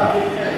Thank you.